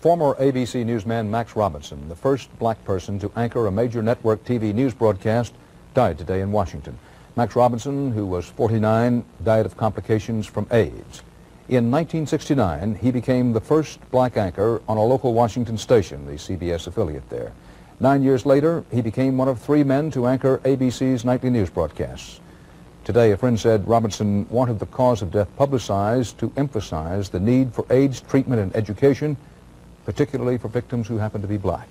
Former ABC newsman Max Robinson, the first black person to anchor a major network TV news broadcast, died today in Washington. Max Robinson, who was 49, died of complications from AIDS. In 1969, he became the first black anchor on a local Washington station, the CBS affiliate there. Nine years later, he became one of three men to anchor ABC's nightly news broadcasts. Today, a friend said Robinson wanted the cause of death publicized to emphasize the need for AIDS treatment and education particularly for victims who happen to be black.